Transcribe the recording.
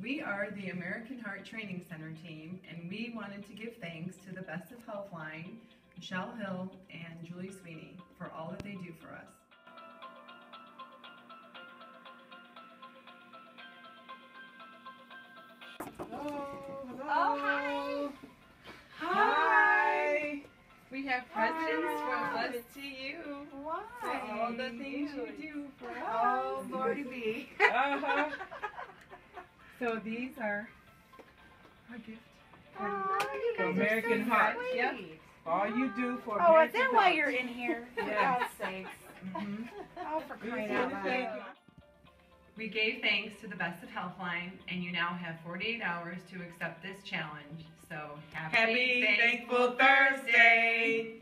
We are the American Heart Training Center team, and we wanted to give thanks to the Best of Healthline, Michele Hill, and Julie Sweeney for all that they do for us. Hello. Oh, hi. Hi. We have presents Hi. from us to you Why? for all the things you do for us. Oh, Lordy be. Uh-huh. So these are our gift. Oh, you guys American are so Heart. sweet. Yep. All you do for Oh, is that why you're in here? For Yeah. God's sakes. Mhm. Oh, for We crying out loud. We gave thanks to the Best of Health Line, and you now have 48 hours to accept this challenge. So happy, Happy Thank- Thankful Thursday.